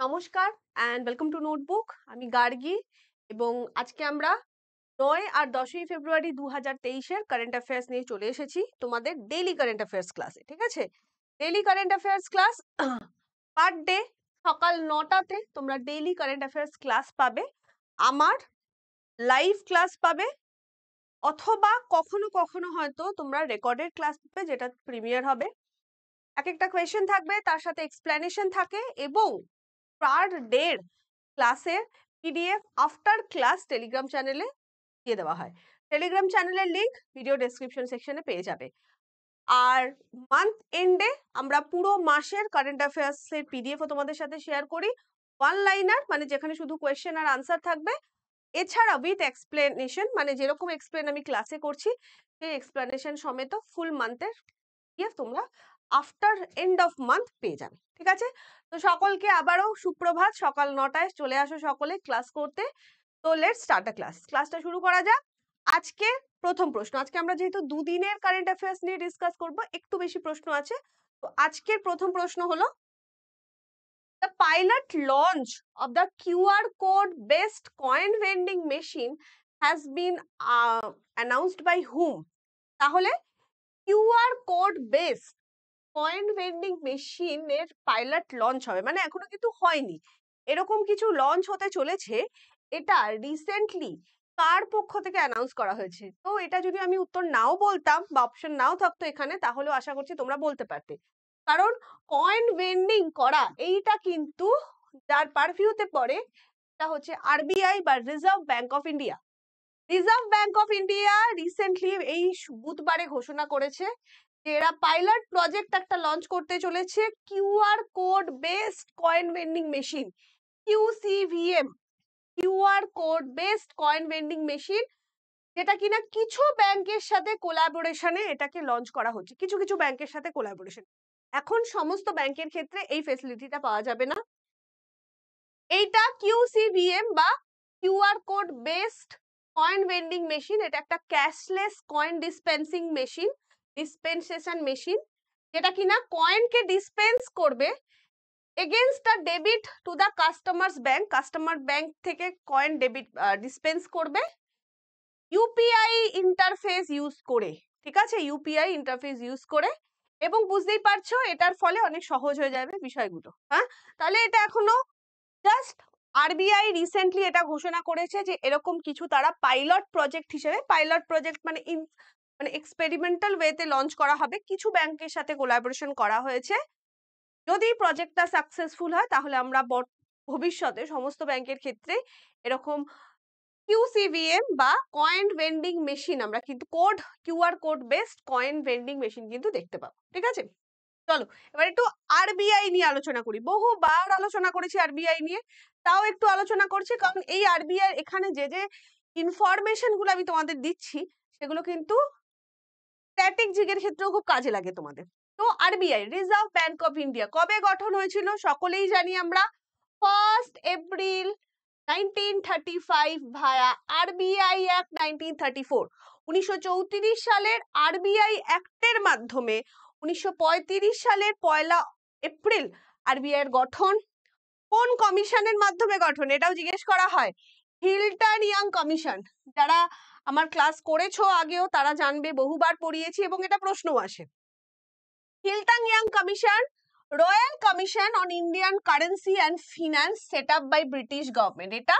নমস্কার and welcome to notebook আমি গার্গী এবং আজকে আমরা নয় আর দশই ফেব্রুয়ারি দু হাজার তেইশের কারেন্ট অ্যাফেয়ার্স নিয়ে চলে এসেছি তোমাদের ডেইলি কারেন্ট অ্যাফেয়ার্স ক্লাসে ঠিক আছে? Daily current affairs class per day সকাল নটাতে তোমরা ডেইলি কারেন্ট অ্যাফেয়ার্স ক্লাস পাবে, আমার লাইভ ক্লাস পাবে, অথবা কখনো কখনো হয়তো তোমরা রেকর্ডেড ক্লাস পাবে যেটা প্রিমিয়ার হবে। এক একটা কোয়েশ্চেন থাকবে, তার সাথে এক্সপ্লেনেশন থাকে এবং পার ডের ক্লাসের পিডিএফ আফটার ক্লাস টেলিগ্রাম চ্যানেলে দিয়ে দেওয়া হয়। টেলিগ্রাম চ্যানেলের লিঙ্ক ভিডিও ডেসক্রিপশন সেকশনে পেয়ে যাবে। আর মান্থ এন্ডে আমরা পুরো মাসের কারেন্ট অ্যাফেয়ার্সের পিডিএফও তোমাদের সাথে শেয়ার করি। ওয়ান লাইনার মানে যেখানে শুধু কোয়েশ্চেন আর আনসার থাকবে। এছাড়া উইথ এক্সপ্লেনেশন মানে যেরকম এক্সপ্লেন আমি ক্লাসে করছি, সেই এক্সপ্লেনেশন সমেত ফুল মান্থের পিডিএফ তোমরা আফটার এন্ড অফ মান্থ পেয়ে যাবে ঠিক আছে? তো সকলকে আবারও সুপ্রভাত সকাল নটায় চলে আসো সকলে ক্লাস করতে। তো লেট স্টার্ট দ্য ক্লাস ক্লাসটা শুরু করা যাক। আজকে প্রথম প্রশ্ন আজকে আমরা যেহেতু দুদিনের কারেন্ট অ্যাফেয়ার্স নিয়ে ডিসকাস করব একটু বেশি প্রশ্ন আছে। তো আজকের প্রথম প্রশ্ন হলো the pilot launch of the code based coin vending machine has been uh, announced by whom? তাহলে QR code based coin vending মেশিনের পাইলট লঞ্চ হবে। মানে এখনও কিন্তু হয়নি। এরকম কিছু লঞ্চ হতে চলেছে। এটা রিসেন্টলি কার পক্ষ থেকে অ্যানাউন্স করা হয়েছে? তো এটা যদি আমি উত্তর নাও বলতাম বা অপশন নাও থাকতো এখানে, তাহলেও আশা করছি তোমরা বলতে পারতে। কারণ কয়েন ভেন্ডিং করা, এইটা কিন্তু যার পারভিউতে পড়ে, এটা হচ্ছে আরবিআই বা reserve bank of India reserve bank of India recently এই বুধবারে ঘোষণা করেছে এরা পাইলট প্রজেক্ট একটা লঞ্চ করতে চলেছে QR code based coin vending machine QCVM QR code based coin vending machine, যেটা কিনা কিছু ব্যাংকের সাথে কোলাবোরেশনে এটাকে লঞ্চ করা হচ্ছে, কিছু কিছু ব্যাংকের সাথে কোলাবোরেশন এখন সমস্ত ব্যাংকের ক্ষেত্রে এই ফেসিলিটিটা পাওয়া যাবে না। এইটা কিউসিভিএম বা QR code based coin vending machine, এটা একটা cashless coin dispensing machine dispensation machine যেটা কিনা কয়েনকে ডিসপেন্স করবে against a debit to the customers bank customer bank থেকে কয়েন ডেবিট ডিসপেন্স করবে ইউপিআই ইন্টারফেস ইউজ করে, ঠিক আছে? ইউপিআই ইন্টারফেস ইউজ করে এবং বুঝতেই পারছ এটার ফলে অনেক সহজ হয়ে যাবে বিষয়গুলো হ্যাঁ? তাহলে এটা এখনও জাস্ট আরবিআই রিসেন্টলি এটা ঘোষণা করেছে যে এরকম কিছু তারা পাইলট প্রজেক্ট হিসেবে পাইলট প্রজেক্ট মানে মানে এক্সপেরিমেন্টাল ওয়েতে লঞ্চ করা হবে। কিছু ব্যাংকের সাথে কোলাবোরেশন করা হয়েছে। যদি প্রজেক্টটা সাকসেসফুল হয়, তাহলে আমরা ভবিষ্যতে সমস্ত ব্যাংকের ক্ষেত্রে এরকম কিউসিভিএম বা কয়েন ভেন্ডিং মেশিন আমরা কিন্তু code QR code based coin vending machine কিন্তু দেখতে পাবো। ঠিক আছে? চলো, এবার একটু আরবিআই নিয়ে আলোচনা করি। বহুবার আলোচনা করেছি আরবিআই নিয়ে, তাও একটু আলোচনা করছি, কারণ এই আরবিআই এখানে যে যে ইনফরমেশনগুলো আমি তোমাদের দিচ্ছি, সেগুলো কিন্তু স্ট্যাটিক জিগের ক্ষেত্রেও খুব কাজে লাগে তোমাদের। তো RBI reserve bank of India কবে গঠন হয়েছিল সকলেই জানি আমরা। First April nineteen thirty five via RBI act nineteen thirty four উনিশশো চৌত্রিশ সালের আরবিআই অ্যাক্টের মাধ্যমে উনিশশো সালের পয়লা এপ্রিল আরবিআই এর গঠন। কোন কমিশনের মাধ্যমে গঠন? এটাও জিজ্ঞেস করা হয়। হিলটন ইয়াং কমিশন যারা আমার ক্লাস করেছ আগেও, তারা জানবে, বহুবার পড়িয়েছি এবং এটা প্রশ্ন আসে। Hilton Young commission, royal commission on Indian currency and finance set up by British government. এটা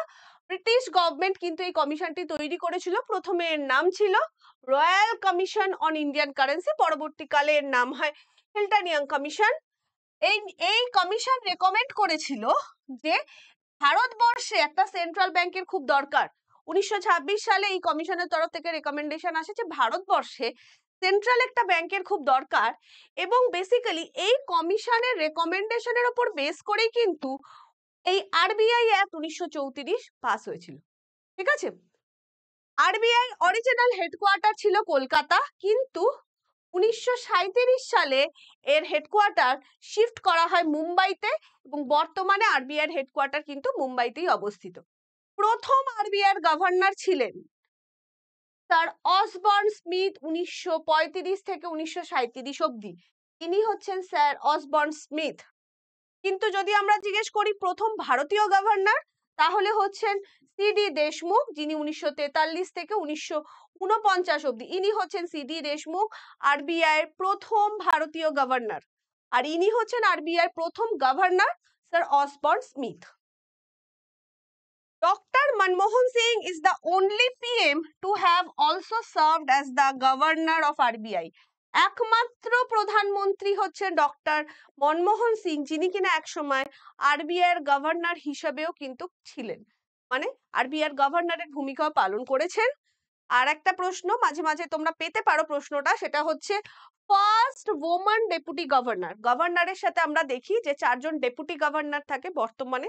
ব্রিটিশ গভর্নমেন্ট কিন্তু এই কমিশনটি তৈরি করেছিল। প্রথমে এর নাম ছিল royal commission on Indian currency, পরবর্তীকালে এর নাম হয় হিলটন ইয়াং কমিশন। এই এই কমিশন রেকমেন্ড করেছিল যে ভারতবর্ষে একটা সেন্ট্রাল ব্যাংকের খুব দরকার। উনিশশো ছাব্বিশ সালে এই কমিশনের তরফ থেকে রেকমেন্ডেশন আসে যে ভারতবর্ষে সেন্ট্রাল একটা ব্যাংকের খুব দরকার এবং বেসিক্যালি এই কমিশনের রেকমেন্ডেশনের ওপর বেস করেই কিন্তু এই আরবিআই অ্যাক্ট উনিশশো পাস হয়েছিল। ঠিক আছে? আরবিআই অরিজিনাল হেডকোয়ার্টার ছিল কলকাতা, কিন্তু উনিশশো সাঁইত্রিশ সালে এর হেডকোয়ার্টার শিফট করা হয় মুম্বাইতে এবং বর্তমানে আরবিআই হেডকোয়ার্টার কিন্তু মুম্বাইতেই অবস্থিত। প্রথম আরবিআই গভর্নর ছিলেন। স্যার অসবর্ন স্মিথ উনিশশো থেকে উনিশশো অব্দি ইনি হচ্ছেন স্যার অসবর্ন স্মিথ। কিন্তু যদি আমরা জিজ্ঞেস করি প্রথম ভারতীয় গভর্নর, তাহলে হচ্ছেন সিডি দেশমুখ, যিনি উনিশশো তেতাল্লিশ থেকে উনিশশো অব্দি ইনি হচ্ছেন সিডি দেশমুখ আরবিআই এর প্রথম ভারতীয় গভর্নর। আর ইনি হচ্ছেন আরবিআই প্রথম governor, sir Osborne Smith. Dr. Manmohan Singh is the only PM to have also served as the governor of RBI. একমাত্র প্রধানমন্ত্রী হচ্ছেন ডক্টর মনমোহন সিং যিনি কিনা একসময় আরবিআই এর গভর্নর হিসেবেও কিন্তু ছিলেন মানে আরবিআই এর গভর্নরের ভূমিকা পালন করেছেন আর একটা প্রশ্ন, মাঝে মাঝে তোমরা পেতে পারো প্রশ্নটা, সেটা হচ্ছে ফার্স্ট ওমান ডেপুটি গভর্নর গভর্নরের সাথে আমরা দেখি যে চারজন ডেপুটি গভর্নর থাকে বর্তমানে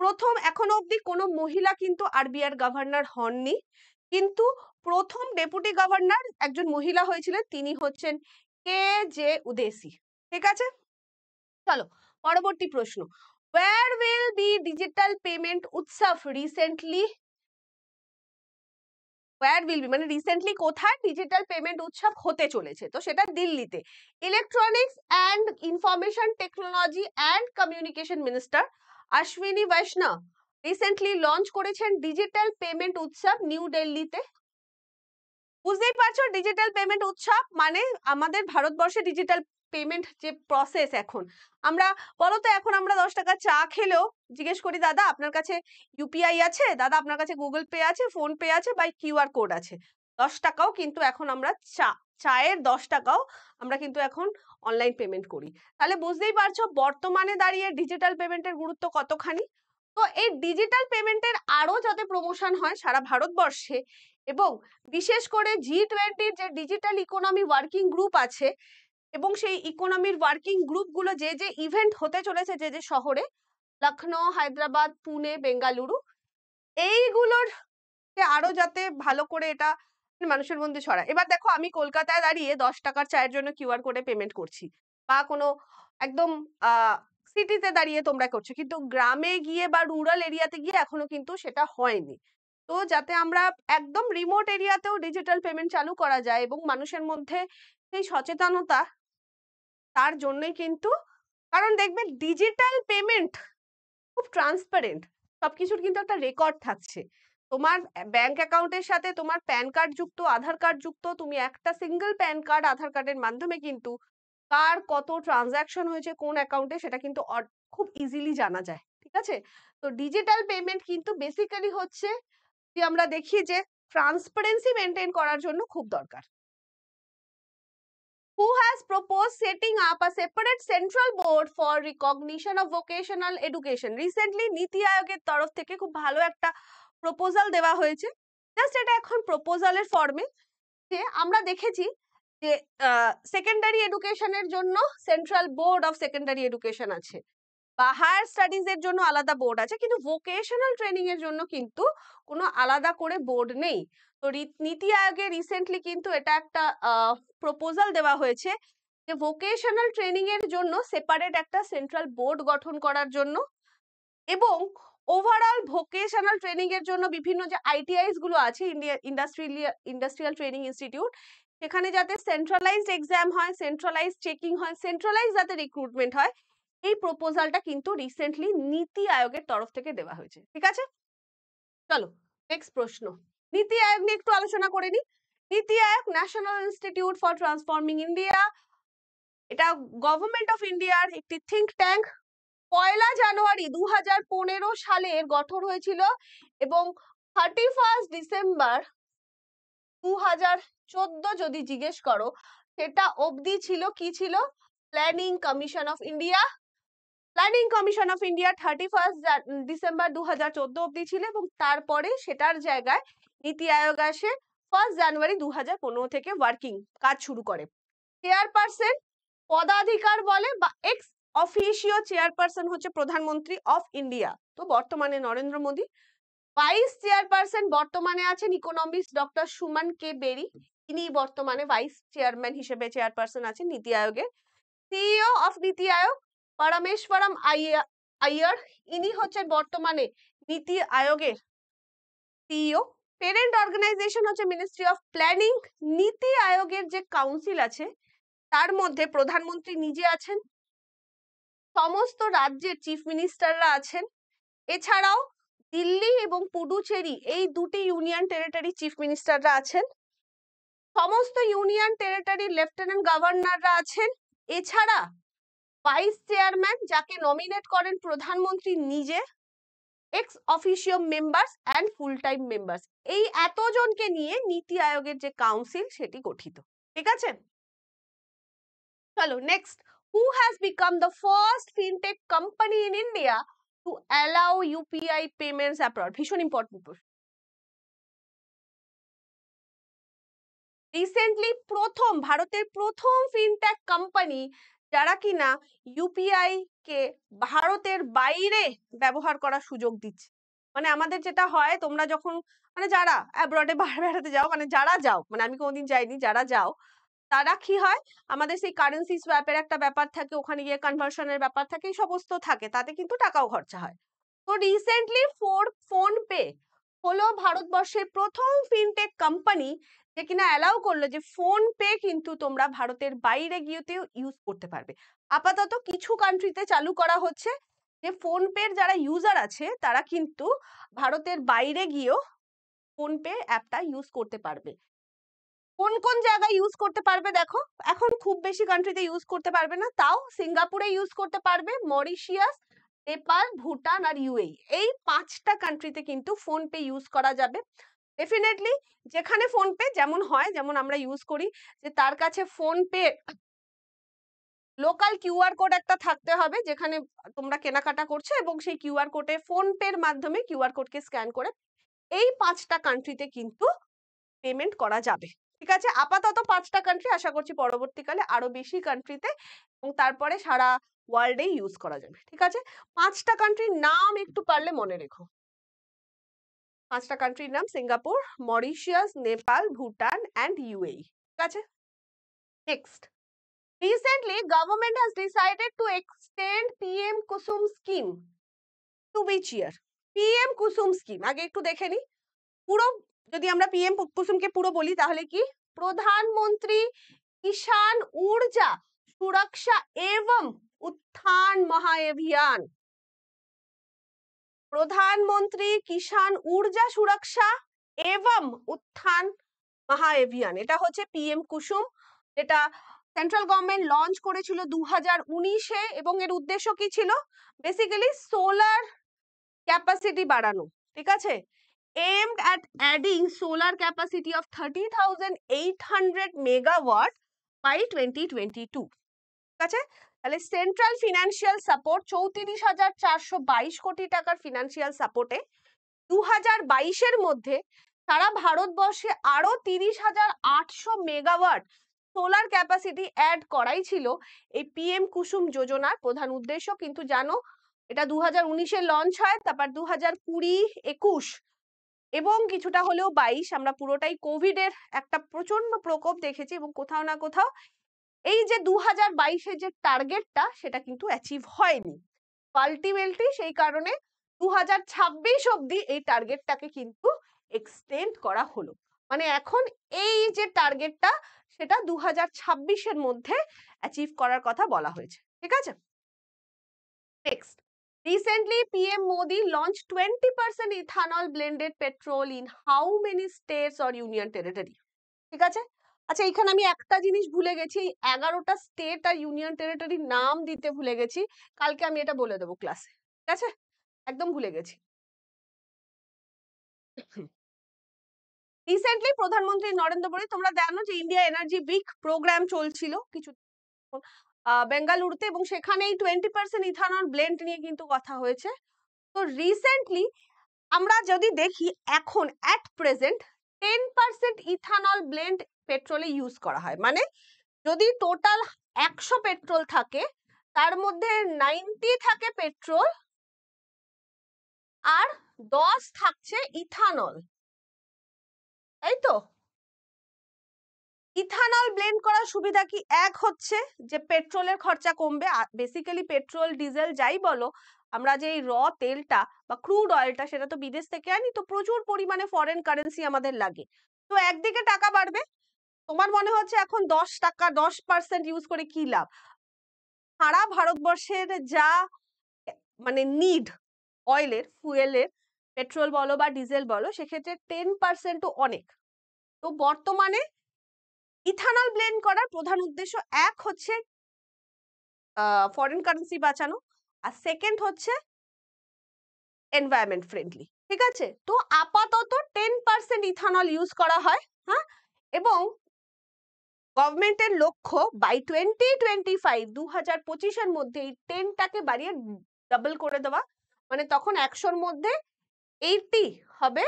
প্রথম এখনও অবধি কোনো মহিলা কিন্তু আরবিআর গভর্নর হননি। কিন্তু প্রথম ডেপুটি গভর্নর একজন মহিলা হয়েছিলেন, তিনি হচ্ছেন কে জে উদেসি। ঠিক আছে? চলো, পরবর্তী প্রশ্ন। Where will be digital payment উৎসব রিসেন্টলি where will be মানে রিসেন্টলি কোথায় ডিজিটাল পেমেন্ট উৎসব হতে চলেছে? তো সেটা দিল্লিতে। Electronics and information technology and communication minister Ashwini Vaishnaw recently launch করেছেন ডিজিটাল পেমেন্ট উৎসব নিউ দিল্লিতে বুঝতেই পারছ ডিজিটাল পেমেন্ট উৎসব মানে আমাদের ভারতবর্ষে ডিজিটাল পেমেন্ট যে প্রসেস এখন। আমরা, বলো তো এখন আমরা দশ টাকা চা খেলেও জিজ্ঞেস করি, দাদা, আপনার কাছে ইউপিআই আছে? দাদা, আপনার কাছে গুগল পে আছে ফোন পে আছে বা কিউআর কোড আছে? দশ টাকাও কিন্তু এখন আমরা চা, চায়ের দশ টাকাও আমরা কিন্তু এখন অনলাইন পেমেন্ট করি। তাহলে বুঝতেই পারছ বর্তমানে দাঁড়িয়ে ডিজিটাল পেমেন্টের গুরুত্ব কতখানি? তো এই ডিজিটাল পেমেন্টের আরও যাতে প্রমোশন হয় সারা ভারতবর্ষে এবং বিশেষ করে জি টোয়েন্টির যে ডিজিটাল ইকোনমি ওয়ার্কিং গ্রুপ আছে এবং সেই ইকোনমির ওয়ার্কিং গ্রুপগুলো যে যে ইভেন্ট হতে চলেছে যে যে শহরে লখনৌ হায়দ্রাবাদ, পুনে, বেঙ্গালুরু, এইগুলোর আরও যাতে ভালো করে এটা মানুষের মধ্যে ছড়া এবার দেখো আমি কলকাতায় দাঁড়িয়ে দশ টাকার চায়ের জন্য কিউআর কোডে পেমেন্ট করছি বা কোনো একদম সিটিতে দাঁড়িয়ে তোমরা করছ। কিন্তু গ্রামে গিয়ে বা রুরাল এরিয়াতে গিয়ে এখনও কিন্তু সেটা হয়নি। তো যাতে আমরা একদম রিমোট এরিয়াতেও ডিজিটাল পেমেন্ট চালু করা যায় এবং মানুষের মধ্যে সেই সচেতনতা তার জন্যই কিন্তু কারণ দেখবে ডিজিটাল পেমেন্ট খুব ট্রান্সপারেন্ট সবকিছুর কিন্তু একটা রেকর্ড থাকছে। তোমার ব্যাংক অ্যাকাউন্টের সাথে তোমার প্যান কার্ড যুক্ত, আধার কার্ড যুক্ত, তুমি একটা সিঙ্গেল প্যান কার্ড আধার কার্ডের মাধ্যমে কিন্তু কার কত ট্রানজাকশন হয়েছে কোন অ্যাকাউন্টে সেটা কিন্তু খুব ইজিলি জানা যায়, ঠিক আছে? তো ডিজিটাল পেমেন্ট কিন্তু বেসিক্যালি হচ্ছে যে আমরা দেখি যে ট্রান্সপারেন্সি মেনটেন করার জন্য খুব দরকার। Who has proposed setting up a separate central board for recognition of vocational education? Recently, নীতি আয়োগের তরফ থেকে খুব ভালো একটা প্রপোজাল দেওয়া হয়েছে। জাস্ট এটা এখন প্রপোজালের ফর্মে যে আমরা দেখেছি যে সেকেন্ডারি এডুকেশনের জন্য central board of secondary education আছে। বা হায়ার স্টাডিজ এর জন্য আলাদা বোর্ড আছে। কিন্তু ভোকেশনাল ট্রেনিং এর জন্য কিন্তু কোনো আলাদা করে বোর্ড নেই। তো নীতি আয়োগে রিসেন্টলি কিন্তু এটা একটা প্রপোজাল দেওয়া হয়েছে যে ভোকেশনাল ট্রেনিং এর জন্য সেপারেট একটা সেন্ট্রাল বোর্ড গঠন করার জন্য। এবং ওভারঅল ভোকেশনাল ট্রেনিং এর জন্য বিভিন্ন যে আইটিআইসগুলো আছে India industrial industrial training institute সেখানে যাতে সেন্ট্রালাইজড এক্সাম হয় সেন্ট্রালাইজ চেকিং হয় সেন্ট্রালাইজ যাতে রিক্রুটমেন্ট হয়, এই প্রপোজালটা কিন্তু রিসেন্টলি নীতি আয়োগের তরফ থেকে দেওয়া হয়েছে। ঠিক আছে? চলো নেক্সট প্রশ্ন। নীতি আয়োগ নিয়ে একটু আলোচনা করে নি Niti Aayog national institute for transforming India এটা গভর্নমেন্ট অফ ইন্ডিয়ার একটি থিঙ্ক ট্যাঙ্ক পয়লা জানুয়ারি দু হাজার সালে এর গঠন হয়েছিল এবং থার্টি ফার্স্ট ডিসেম্বর দু হাজার চোদ্দ যদি জিজ্ঞেস করো, সেটা অবধি ছিল কি ছিল? Planning commission of India planning commission of India thirty first December দু হাজার চোদ্দ অব্দি ছিল এবং তারপরে সেটার জায়গায় নীতি আয়োগ আসে ফার্স্ট জানুয়ারি দু হাজার পনেরো থেকে ওয়ার্কিং কাজ শুরু করে। চেয়ারপারসন পদাধিকার বলে বা এক্স অফিসিও চেয়ারপারসন হচ্ছে প্রধানমন্ত্রী অফ ইন্ডিয়া। তো বর্তমানে নরেন্দ্র মোদী। ভাইস চেয়ারপারসন বর্তমানে আছেন economics doctor Suman K Bery. ইনি বর্তমানে ভাইস চেয়ারম্যান হিসেবে চেয়ারপারসন আছেন নীতি আয়োগের সিইও অফ নীতি আয়োগ পরমেশ্বরম আইয়ার। ইনি হচ্ছেন বর্তমানে নীতি আয়োগের সিইও। পেরেন্ট অর্গানাইজেশন হচ্ছে মিনিস্ট্রি অফ প্ল্যানিং। নীতি আয়োগের যে কাউন্সিল আছে, তার মধ্যে প্রধানমন্ত্রী নিজে আছেন। সমস্ত রাজ্যের চিফ মিনিস্টাররা আছেন। এছাড়াও দিল্লি এবং পুডুচেরি এই দুটি ইউনিয়ন টেরিটরি চিফ মিনিস্টাররা আছেন। সমস্ত ইউনিয়ন টেরিটরির লেফটেন্যান্ট গভর্নররা আছেন। এছাড়া ভাইস চেয়ারম্যান যাকে নমিনেট করেন প্রধানমন্ত্রী নিজে ex officio members and full time members এই এতজনকে নিয়ে নীতি আয়োগের যে কাউন্সিল সেটি গঠিত। ঠিক আছে? চলো next who has become the first fintech company in India to allow UPI payments abroad ভীষণ ইম্পর্টেন্ট প্রশ্ন রিসেন্টলি প্রথম, ভারতের প্রথম ফিনটেক কোম্পানি যারা কিনা ইউপিআই কে ভারতের বাইরে ব্যবহার করার সুযোগ দিচ্ছে। মানে আমাদের যেটা হয়, তোমরা যখন মানে যারা অ্যাব্রডে বেড়াতে যাও মানে যারা যাও মানে আমি কোনোদিন যাইনি, যারা যাও তারা কি হয়? আমাদের সেই কারেন্সি সোয়াপের একটা ব্যাপার থাকে, ওখানে গিয়ে কনভার্সনের ব্যাপার থাকে, এই সমস্ত থাকে, তাতে কিন্তু টাকাও খরচা হয়। তো রিসেন্টলি ফোর ফোন পে হলো ভারতবর্ষের প্রথম ফিনটেক কোম্পানি যে কিনা অ্যালাউ করল যে ফোন পে কিন্তু তোমরা ভারতের বাইরে গিয়েতেও ইউজ করতে পারবে। আপাতত কিছু কান্ট্রিতে চালু করা হচ্ছে যে ফোন পের যারা ইউজার আছে, তারা কিন্তু ভারতের বাইরে গিয়েও ফোন পে অ্যাপটা ইউজ করতে পারবে। কোন কোন জায়গায় ইউজ করতে পারবে দেখো? এখন খুব বেশি কান্ট্রিতে ইউজ করতে পারবে না। তাও সিঙ্গাপুরে ইউজ করতে পারবে, মরিশিয়াস, নেপাল, ভুটান আর ইউএই এই পাঁচটা কান্ট্রিতে কিন্তু ফোন পে ইউজ করা যাবে। ডেফিনেটলি যেখানে ফোন পে যেমন হয়, যেমন আমরা ইউজ করি, যে তার কাছে PhonePe local QR code একটা থাকতে হবে, যেখানে তোমরা কেনাকাটা করছ এবং সেই কিউআর কোডে ফোন পের মাধ্যমে কিউআর কোডকে স্ক্যান করে এই পাঁচটা কান্ট্রিতে কিন্তু পেমেন্ট করা যাবে। ঠিক আছে? আপাতত পাঁচটা কান্ট্রি আশা করছি পরবর্তীকালে আরও বেশি কান্ট্রিতে এবং তারপরে সারা ওয়ার্ল্ডে ইউজ করা যাবে ঠিক আছে? পাঁচটা কান্ট্রির নাম একটু পারলে মনে রেখো। পাঁচটা কান্ট্রির নাম Singapore Mauritius Nepal Bhutan and UAE ঠিক আছে? Next Recently, government has decided to extend PM Kusum scheme to which year? PM Kusum scheme আগে একটু দেখে নি। পুরো যদি আমরা পিএম কুসুমকে পুরো বলি, তাহলে কি? প্রধানমন্ত্রী কিষান ঊর্জা সুরক্ষা এবং উত্থান মহাঅভিযান প্রধানমন্ত্রী কিষান ঊর্জা সুরক্ষা এবং উত্থান মহাঅভিযান এটা হচ্ছে পিএম কুসুম। যেটা সেন্ট্রাল গভর্নমেন্ট লঞ্চ করেছিল দু হাজার উনিশে এবং এর উদ্দেশ্য কি ছিল? বেসিক্যালি সোলার ক্যাপাসিটি বাড়ানো। ঠিক আছে? Aimed at adding solar capacity of 30,800 megawatt by 2022 ঠিক আছে? তাহলে সেন্ট্রাল ফিনান্সিয়াল সাপোর্ট চৌত্রিশ হাজার চারশো বাইশ কোটি টাকার ফিনান্সিয়াল সাপোর্টে দু হাজার বাইশের মধ্যে সারা ভারতবর্ষে আরও তিরিশ হাজার আটশো মেগাওয়াট সোলার ক্যাপাসিটি অ্যাড করাই ছিল এই পিএম কুসুম যোজনার প্রধান উদ্দেশ্য। কিন্তু জানো এটা দু হাজার উনিশে লঞ্চ হয় তারপর দু হাজার কুড়ি একুশ এবং কিছুটা হলেও বাইশ, আমরা পুরোটাই কোভিড এর একটা প্রচণ্ড প্রকোপ দেখেছি এবং কোথাও না কোথাও এই যে দু হাজার বাইশের যে টার্গেটটা, সেটা কিন্তু অ্যাচিভ হয়নি। আলটিমেটলি সেই কারণে দু হাজার ছাব্বিশ অব্দি এই টার্গেটটাকে কিন্তু এক্সটেন্ড করা হলো। মানে এখন এই যে টার্গেটটা, সেটা দু হাজার ছাব্বিশের মধ্যে অ্যাচিভ করার কথা বলা হয়েছে। ঠিক আছে? Next Recently, PM Modi launched 20% ethanol blended petrol in how many states or union territory? ঠিক আছে? আচ্ছা এখানে আমি একটা জিনিস ভুলে গেছি এগারোটা স্টেট আর ইউনিয়ন টেরিটরির নাম দিতে ভুলে গেছি কালকে আমি এটা বলে দেবো ক্লাসে ঠিক আছে? একদম ভুলে গেছি। রিসেন্টলি প্রধানমন্ত্রী নরেন্দ্র মোদী তোমরা জানো যে ইন্ডিয়া এনার্জি উইক প্রোগ্রাম চলছিল কিছু বেঙ্গালুরুতে এবং সেখানে এই টোয়েন্টি পার্সেন্ট ইথানল ব্লেন্ড নিয়ে কিন্তু কথা হয়েছে। তো রিসেন্টলি আমরা যদি দেখি এখন at present ten percent ethanol blend পেট্রোলে use করা হয়। মানে যদি টোটাল একশো পেট্রোল থাকে, তার মধ্যে নাইনটি থাকে পেট্রোল আর দশ থাকছে ইথানল। তাই তো? ইথানল ব্লেন্ড করার সুবিধা কি? এক হচ্ছে যে পেট্রোলের খরচা কমবে। বেসিক্যালি পেট্রোল, ডিজেল যাই বলো, আমরা যে এই র তেলটা বা ক্রুড অয়েলটা সেটা তো বিদেশ থেকে আনি, তো প্রচুর পরিমাণে ফরেন কারেন্সি আমাদের লাগে। তো একদিকে টাকা বাড়বে, তোমার মনে হচ্ছে এখন দশ টাকা, দশ পার্সেন্ট ইউজ করে কি লাভ? সারা ভারতবর্ষের যা মানে নিড অয়েলের ফুয়েলের পেট্রোল বলো বা ডিজেল বলো, সেক্ষেত্রে টেন পার্সেন্টও অনেক। তো বর্তমানে ইথানল ব্লেন্ড করার প্রধান উদ্দেশ্য এক হচ্ছে ফরেন কারেন্সি বাঁচানো আর সেকেন্ড হচ্ছে এনভায়রনমেন্ট ফ্রেন্ডলি ঠিক আছে? তো আপাতত টেন পার্সেন্ট ইথানল ইউজ করা হয় হ্যাঁ? এবং গভর্নমেন্টের লক্ষ্য বাই টোয়েন্টি টোয়েন্টি ফাইভ দু হাজার পঁচিশের মধ্যে এই টেনটাকে বাড়িয়ে ডাবল করে দেওয়া। মানে তখন একশোর মধ্যে এইটটি হবে,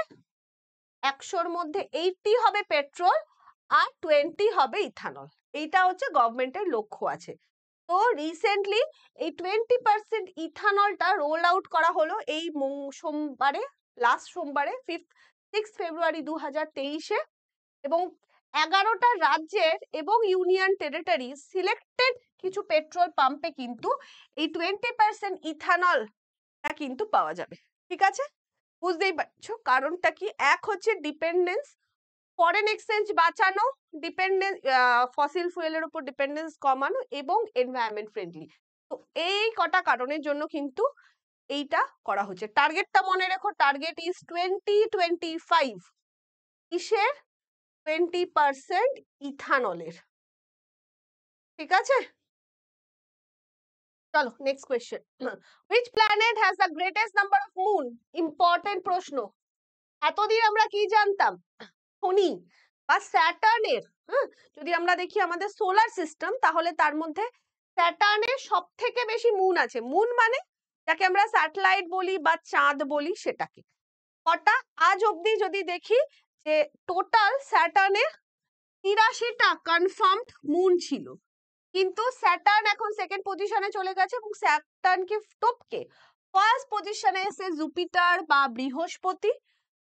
একশোর মধ্যে এইটটি হবে পেট্রোল আর টোয়েন্টি হবে ইথানল এইটা হচ্ছে গভর্নমেন্টের লক্ষ্য আছে। তো রিসেন্টলি এই টোয়েন্টি পার্সেন্ট ইথানলটা রোল আউট করা হলো এই সোমবারে লাস্ট সোমবারে ফিফথ সিক্স ফেব্রুয়ারি দু হাজার তেইশে এবং এগারোটা রাজ্যের এবং ইউনিয়ন টেরিটরি সিলেক্টেড কিছু পেট্রোল পাম্পে কিন্তু এই টোয়েন্টি পার্সেন্ট ইথানলটা কিন্তু পাওয়া যাবে। ঠিক আছে? বুঝতেই পারছ? কারণটা কি? এক হচ্ছে ডিপেন্ডেন্স ফরেন এক্সচেঞ্জ বাঁচানো ডিপেন্ডেন্স ফসিল ফুয়েলের উপর ডিপেন্ডেন্স কমানো এবং এনভায়রনমেন্ট ফ্রেন্ডলি তো এই কটা কারণের জন্য কিন্তু এইটা করা হচ্ছে। টার্গেটটা মনে রেখো target is twenty twenty five কিসের? টোয়েন্টি পার্সেন্ট ইথানলের। ঠিক আছে? চলো next question which planet has the greatest number of moon important প্রশ্ন। এতদিন আমরা কি জানতাম? শনি বা স্যাটার্নের হ্যাঁ যদি আমরা দেখি আমাদের সোলার সিস্টেম, তাহলে তার মধ্যে স্যাটার্নের সব থেকে বেশি মুন আছে। মুন মানে যাকে আমরা স্যাটেলাইট বলি বা চাঁদ বলি সেটাকে। কটা? আজ অবধি যদি দেখি যে টোটাল স্যাটার্নের তিরাশিটা কনফার্মড মুন ছিল। কিন্তু স্যাটার্ন এখন সেকেন্ড পজিশনে চলে গেছে এবং স্যাটার্নকে টপকে। ফার্স্ট পজিশনে এসে জুপিটার বা বৃহস্পতি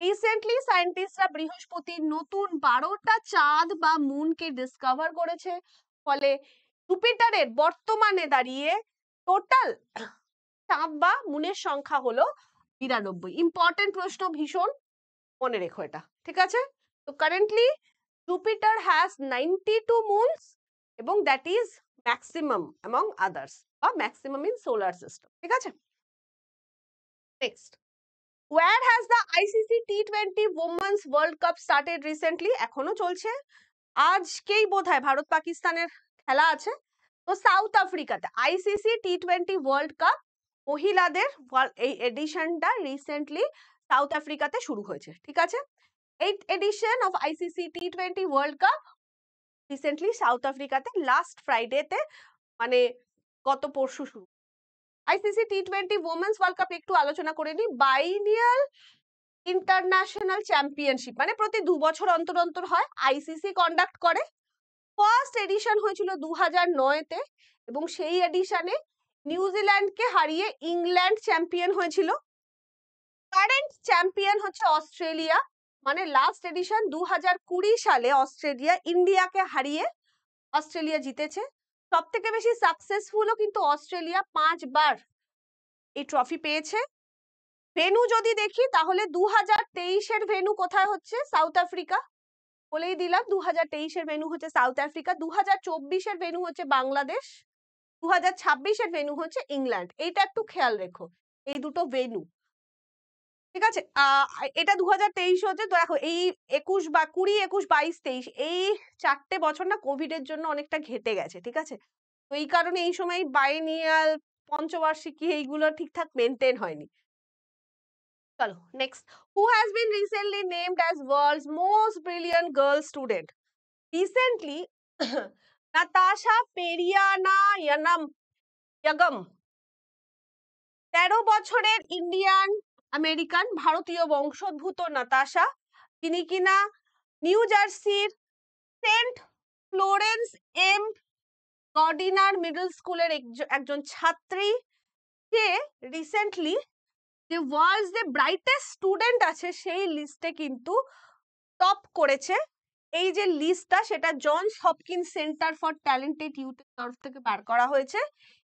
রিসেন্টলি সায়েন্টিস্টরা বৃহস্পতির নতুন বারোটা চাঁদ বা মুনকে ডিসকভার করেছে। ফলে জুপিটারের বর্তমানে দাঁড়িয়ে টোটাল চাঁদ বা মুনের সংখ্যা হলো বিরানব্বই। ইম্পর্টেন্ট প্রশ্ন ভীষণ, মনে রেখো এটা, ঠিক আছে? তো currently Jupiter has ninety two moons এবং that is maximum among others বা ম্যাক্সিমাম ইন সোলার সিস্টেম ঠিক আছে? Next has the ICC T twenty women's world cup started recently এখনও চলছে। আজকেই বোধ হয় ভারত পাকিস্তানের খেলা আছে। তো সাউথ আফ্রিকাতে টি টোয়েন্টি ওয়ার্ল্ড কাপ মহিলাদের এই এডিশনটা রিসেন্টলি সাউথ আফ্রিকাতে শুরু হয়েছে। ঠিক আছে? Eight edition of T twenty world cup recently South আফ্রিকাতে last ফ্রাইডেতে মানে গত পরশু শুরু। ICC T twenty women's world cup একটু আলোচনা করে নিই। বাইনিয়াল ইন্টারন্যাশনাল চ্যাম্পিয়নশিপ মানে প্রতি দু বছর অন্তর অন্তর হয়। আইসিসি কন্ডাক্ট করে। ফার্স্ট এডিশন হয়েছিল দু হাজার নয়তে এবং সেই এডিশনে নিউজিল্যান্ডকে হারিয়ে ইংল্যান্ড চ্যাম্পিয়ন হয়েছিল। কারেন্ট চ্যাম্পিয়ন হচ্ছে অস্ট্রেলিয়া। মানে লাস্ট এডিশন দু হাজার কুড়ি সালে অস্ট্রেলিয়া ইন্ডিয়াকে হারিয়ে অস্ট্রেলিয়া জিতেছে। সব থেকে বেশি সাকসেসফুলও কিন্তু অস্ট্রেলিয়া পাঁচবার এই ট্রফি পেয়েছে। ভেনু যদি দেখি, তাহলে দু হাজার তেইশের ভেনু কোথায় হচ্ছে? সাউথ আফ্রিকা বলেই দিলাম দু হাজার তেইশের ভেনু হচ্ছে সাউথ আফ্রিকা দু হাজার চব্বিশের ভেনু হচ্ছে বাংলাদেশ দু হাজার ছাব্বিশের ভেনু হচ্ছে ইংল্যান্ড এইটা একটু খেয়াল রেখো, এই দুটো ভেনু ঠিক আছে? এটা দু হাজার তেইশ হচ্ছে তো দেখো এই একুশ বা কুড়ি একুশ বাইশ তেইশ এই চারটে বছর না কোভিড এর জন্য অনেকটা ঘেটে গেছে, ঠিক আছে? তো এই কারণে এই সময় বাইনিয়াল পঞ্চবার্ষিকী এইগুলো ঠিকঠাক মেনটেন হয়নি। চলো next who has been recently named as world's most brilliant girl student recently Natasha Perianayagam তেরো বছরের ইন্ডিয়ান আমেরিকান ভারতীয় বংশোদ্ভূত নাতাশা। তিনি কিনা নিউ জার্সির Saint Florence M Gaudineer middle স্কুলের একজন ছাত্রী। যে রিসেন্টলি যে ওয়ার্ল্ড যে ব্রাইটেস্ট স্টুডেন্ট আছে, সেই লিস্টে কিন্তু টপ করেছে। এই যে লিস্টটা, সেটা John Hopkin centre for talented ইউথের তরফ থেকে বার করা হয়েছে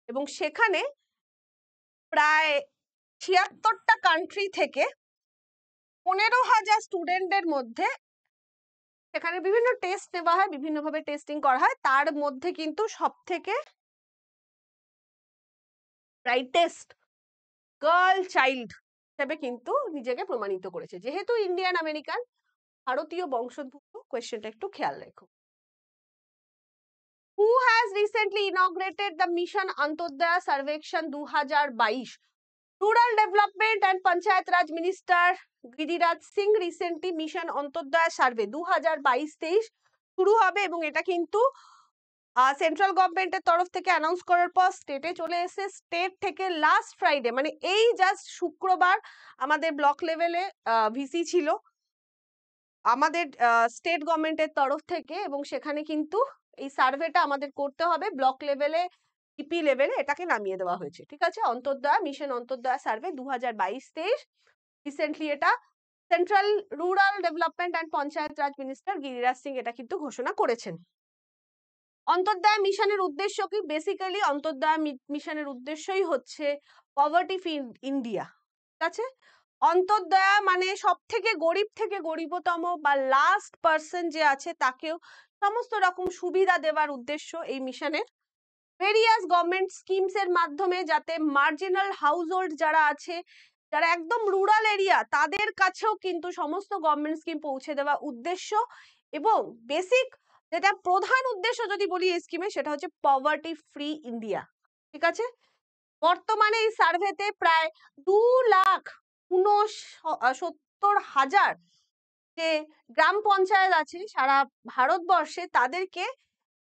এবং সেখানে প্রায় ছিয়াত্তরটা কান্ট্রি থেকে পনেরো হাজার স্টুডেন্টদের মধ্যে সেখানে বিভিন্ন টেস্ট নেওয়া হয়, বিভিন্নভাবে টেস্টিং করা হয়। তার মধ্যে কিন্তু সব থেকে ব্রাইটেস্ট গার্ল চাইল্ড হিসেবে কিন্তু নিজেকে প্রমাণিত করেছে। যেহেতু ইন্ডিয়ান আমেরিকান ভারতীয় বংশোদ্ভূত কোয়েশ্চেনটা একটু খেয়াল রেখো। Who has recently has recently mission the mission Antodaya হাজার 2022? Rural Development and Panchayat Raj Minister Giriraj Singh recently mission Antyodaya survey দু হাজার বাইশ তেইশ শুরু হবে এবং এটা কিন্তু সেন্ট্রাল গভর্নমেন্টের তরফ থেকে অ্যানাউন্স করার পর স্টেটে চলে এসে স্টেট থেকে লাস্ট ফ্রাইডে মানে এই জাস্ট শুক্রবার আমাদের ব্লক লেভেলে ভিসি ছিল। আমাদের স্টেট গভর্নমেন্টের তরফ থেকে এবং সেখানে কিন্তু এই সার্ভেটা আমাদের করতে হবে। ব্লক লেভেলে ইপি লেভেলে এটাকে নামিয়ে দেওয়া হয়েছে, ঠিক আছে? অন্তর্দয়া মিশন অন্তর্দয়া সার্ভে দু হাজার বাইশ তেইশ রিসেন্টলি এটা central rural development and panchayat raj minister Giriraj Singh এটা কিন্তু ঘোষণা করেছেন। অন্তর্দয়া মিশনের উদ্দেশ্য কি? বেসিক্যালি অন্তর্দয়া মিশনের উদ্দেশ্যই হচ্ছে পভার্টি ফি ইন্ডিয়া ঠিক আছে? অন্তর্দয়া মানে সব থেকে গরিব থেকে গরিবতম বা লাস্ট পার্সন যে আছে তাকেও সমস্ত রকম সুবিধা দেওয়ার উদ্দেশ্য এই মিশনের। ভেরিয়াস গভর্নমেন্ট স্কিমস এর মাধ্যমে যাতে মার্জিনাল হাউস হোল্ড যারা আছে, যারা একদম রুরাল এরিয়া তাদের কাছেও কিন্তু সমস্ত গভর্নমেন্ট স্কিম পৌঁছে দেওয়া উদ্দেশ্য এবং বেসিক যেটা প্রধান উদ্দেশ্য যদি বলি এই স্কিমে সেটা হচ্ছে পভার্টি ফ্রি ইন্ডিয়া ঠিক আছে? বর্তমানে এই সার্ভেতে প্রায় দু লাখ সত্তর হাজার যে গ্রাম পঞ্চায়েত আছে, সারা ভারতবর্ষে তাদেরকে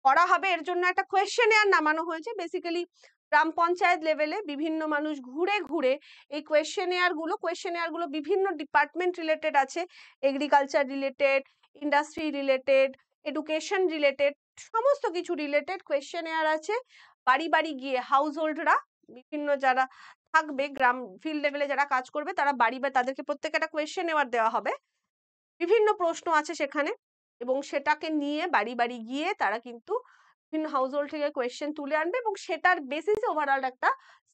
করা হবে। এর জন্য একটা কোয়েশ্চেনেয়ার নামানো হয়েছে। বেসিক্যালি গ্রাম পঞ্চায়েত লেভেলে বিভিন্ন মানুষ ঘুরে ঘুরে এই কোয়েশ্চেনেয়ারগুলো কোয়েশ্চেনেয়ারগুলো বিভিন্ন ডিপার্টমেন্ট রিলেটেড আছে। Agriculture related industry related education related সমস্ত কিছু রিলেটেড কোয়েশ্চেনেয়ার আছে। বাড়ি বাড়ি গিয়ে হাউস হোল্ডরা বিভিন্ন যারা থাকবে, গ্রাম ফিল্ড লেভেলে যারা কাজ করবে, তারা বাড়ি বা তাদেরকে প্রত্যেকে একটা কোয়েশ্চেন নেওয়ার দেওয়া হবে। বিভিন্ন প্রশ্ন আছে সেখানে। এবং সেটাকে নিয়ে বাড়ি বাড়ি গিয়ে তারা কিন্তু হাউস হোল্ড থেকে কোয়েশ্চেন তুলে আনবে এবং সেটার বেসিসে ওভারঅল একটা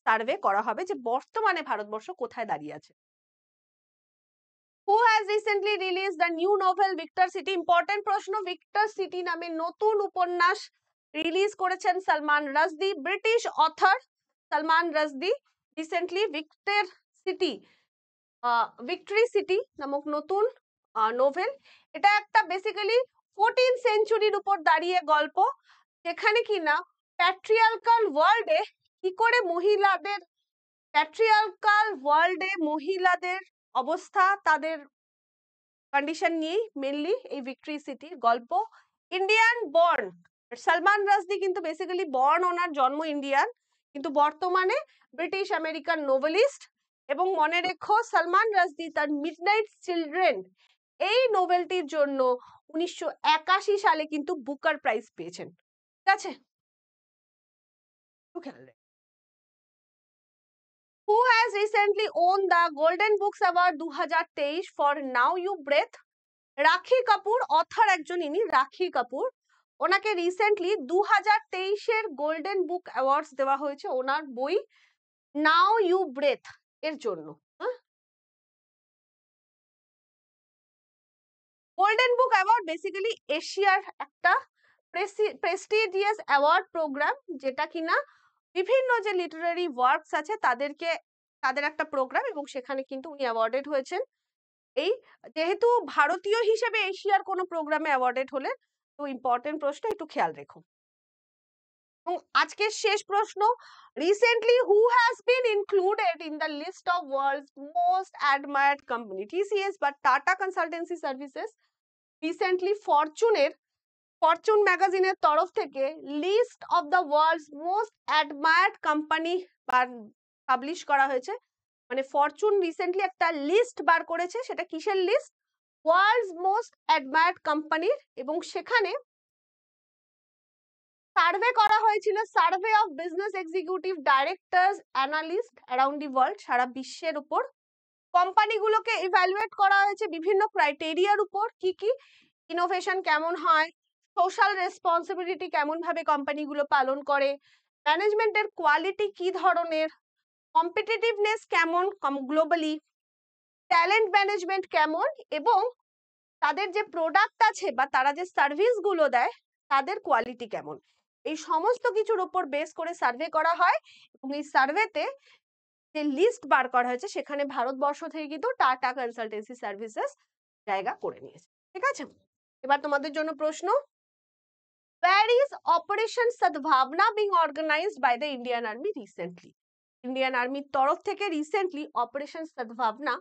সার্ভে করা হবে যে বর্তমানে ভারতবর্ষ কোথায় দাঁড়িয়ে আছে। Recently release the new novel Victor city important প্রশ্ন ভিক্টর সিটি নতুন উপন্যাস রিলিজ করেছেন Salman British author Salman recently Victor city Victory city নামক নতুন নোভেল এটা একটা বেসিক্যালি ফোরটিন সেঞ্চুরির উপর দাঁড়িয়ে গল্প, যেখানে কিনা প্যাট্রিয়ালকাল ওয়ার্ল্ডে কি করে মহিলাদের প্যাট্রিয়ালকাল ওয়ার্ল্ডে মহিলাদের অবস্থা, তাদের কন্ডিশন নিয়েই মেনলি এই ভিক্টরি সিটির গল্প। ইন্ডিয়ান বর্ন সালমান রাজদি কিন্তু বেসিক্যালি বর্ন ওনার জন্ম ইন্ডিয়ান কিন্তু বর্তমানে ব্রিটিশ আমেরিকান নোভেলিস্ট এবং মনে রেখো সালমান রাজদি তার মিডনাইট চিলড্রেন এই নোবেলটির জন্য উনিশশো একাশি সালে কিন্তু বুকার প্রাইজ পেয়েছেন। ঠিক আছে? Who has recently won the Golden Books Award 2023 for Now You Breath? রাখি কাপুর অথার একজন ইনি, রাখি কাপুর। ওনাকে রিসেন্টলি দু হাজার তেইশের গোল্ডেন বুক অ্যাওয়ার্ডস দেওয়া হয়েছে ওনার বই নাও ইউ ব্রেথ এর জন্য। গোল্ডেন বুক অ্যাওয়ার্ড বেসিক্যালি এশিয়ার একটা প্রেস্টিজিয়াস অ্যাওয়ার্ড প্রোগ্রাম যেটা কিনা বিভিন্ন যে লিটারারি ওয়ার্কস আছে তাদেরকে, তাদের একটা প্রোগ্রাম এবং সেখানে কিন্তু উনি অ্যাওয়ার্ডেড হয়েছেন। এই যেহেতু ভারতীয় হিসেবে এশিয়ার কোনো প্রোগ্রামে অ্যাওয়ার্ডেড হলে তো ইম্পর্টেন্ট প্রশ্ন, একটু খেয়াল রেখো। এবং আজকের শেষ প্রশ্ন recently who has been included in the list of world most admired company TCS বা টাটা কনসালটেন্সি সার্ভিসেস রিসেন্টলি ফরচুনের ফরচুন ম্যাগাজিনের তরফ থেকে list of the world's most admired company publish করা হয়েছে। মানে ফরচুন রিসেন্টলি একটা লিস্ট বার করেছে। সেটা কিসের লিস্ট ওয়ার্ল্ডস মোস্ট অ্যাডমায়ার্ড কোম্পানির এবং সেখানে সার্ভে করা হয়েছিল। Survey of business executive directors analyst around the world সারা বিশ্বের উপর। কোম্পানিগুলোকে ইভ্যালুয়েট করা হয়েছে বিভিন্ন ক্রাইটেরিয়ার উপর, কি কি ইনোভেশন কেমন হয় সোশ্যাল রেসপন্সিবিলিটি কেমন ভাবে কোম্পানিগুলো পালন করে ম্যানেজমেন্টের কোয়ালিটি কি ধরনের কম্পিটিটিভনেস কেমন গ্লোবালি ট্যালেন্ট ম্যানেজমেন্ট কেমন এবং তাদের যে প্রোডাক্ট আছে বা তারা যে সার্ভিসগুলো দেয়, তাদের কোয়ালিটি কেমন? এই সমস্ত কিছুর উপর বেস করে সার্ভে করা হয় এবং এই সার্ভেতে যে লিস্ট বার করা হয়েছে, সেখানে ভারতবর্ষ থেকে কিন্তু টাটা কনসালটেন্সি সার্ভিসেস জায়গা করে নিয়েছে। ঠিক আছে? এবার তোমাদের জন্য প্রশ্ন। Where is operation sadbhavna being organized by the indian army recently? Indian আর্মির তরফ থেকে রিসেন্টলি অপারেশন সদ্ভাবনা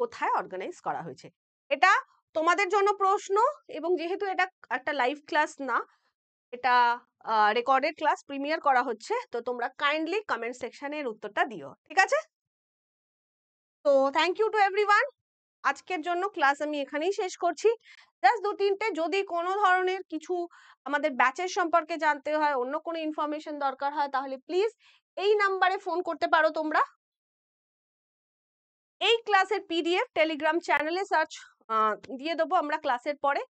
কোথায় অর্গানাইজ করা হয়েছে? এটা তোমাদের জন্য প্রশ্ন এবং যেহেতু এটা একটা লাইভ ক্লাস না, এটা রেকর্ডেড ক্লাস প্রিমিয়ার করা হচ্ছে, তো তোমরা কাইন্ডলি কমেন্ট সেকশনে এর উত্তরটা দিও, ঠিক আছে? তো থ্যাংক ইউ টু এভরিওয়ান আজকের জন্য ক্লাস আমি এখানেই শেষ করছি। জাস্ট দু তিনটে যদি কোনো ধরনের কিছু আমাদের ব্যাচের সম্পর্কে জানতে হয়, অন্য কোনো ইনফরমেশন দরকার হয়, তাহলে প্লিজ এই নাম্বারে ফোন করতে পারো তোমরা। এই ক্লাসের পিডিএফ টেলিগ্রাম চ্যানেলে সার্চ দিয়ে দেবো আমরা ক্লাসের পরে।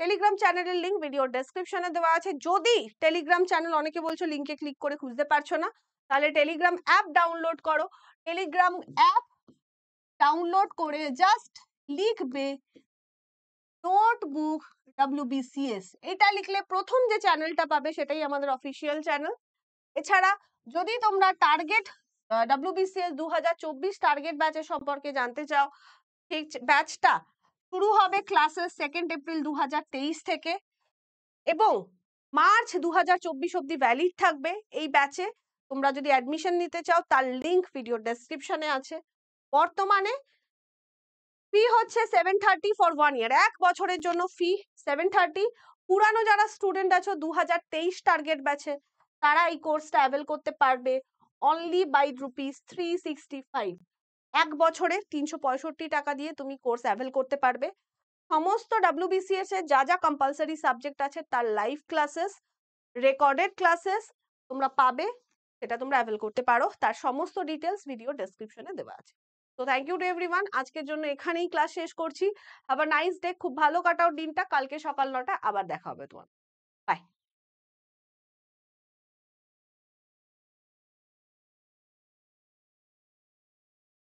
টেলিগ্রাম চ্যানেলের লিঙ্ক ভিডিও ডেসক্রিপশনে দেওয়া আছে। যদি টেলিগ্রাম চ্যানেল অনেকে বলছো লিঙ্কে ক্লিক করে খুঁজতে পারছ না, তাহলে টেলিগ্রাম অ্যাপ ডাউনলোড করো। টেলিগ্রাম অ্যাপ ডাউনলোড করে জাস্ট লিখবে নোটবুক ডাব্লিউবিসিএস এটা লিখলে প্রথম যে চ্যানেলটা পাবে সেটাই আমাদের অফিসিয়াল চ্যানেল এছাড়া যদি তোমরা টার্গেট ডাব্লিউবিসিএস দু হাজার চব্বিশ টার্গেট ব্যাচের সম্পর্কে জানতে চাও, সেই ব্যাচটা শুরু হবে ক্লাসেস সেকেন্ড এপ্রিল দু থেকে এবং মার্চ দু হাজার চব্বিশ অব্দি ভ্যালিড থাকবে এই ব্যাচে তোমরা যদি অ্যাডমিশন নিতে চাও, তার লিঙ্ক ভিডিও ডেসক্রিপশনে আছে। বর্তমানে ফি হচ্ছে seven thirty for one year এক বছরের জন্য ফি সেভেন থার্টি পুরানো যারা স্টুডেন্ট আছো দু হাজার তেইশ টার্গেট ব্যাচে তারা এই কোর্সটা অ্যাভেল করতে পারবে। Only by rupees three sixty five এক বছরে তিনশো পঁয়ষট্টি টাকা দিয়ে তুমি কোর্স অ্যাভেল করতে পারবে। সমস্ত ডাব্লিউবিসিএস এর যা যা কম্পালসারি সাবজেক্ট আছে তার লাইভ ক্লাসেস রেকর্ডেড ক্লাসেস তোমরা পাবে, সেটা তোমরা অ্যাভেল করতে পারো। তার সমস্ত ডিটেলস ভিডিও ডেসক্রিপশনে দেওয়া আছে। তো থ্যাংক ইউ টু এভরিওয়ান আজকের জন্য এখানেই ক্লাস শেষ করছি। আবার নাইস ডে খুব ভালো কাটাও দিনটা, কালকে সকাল নটা আবার দেখা হবে তোমার। বাই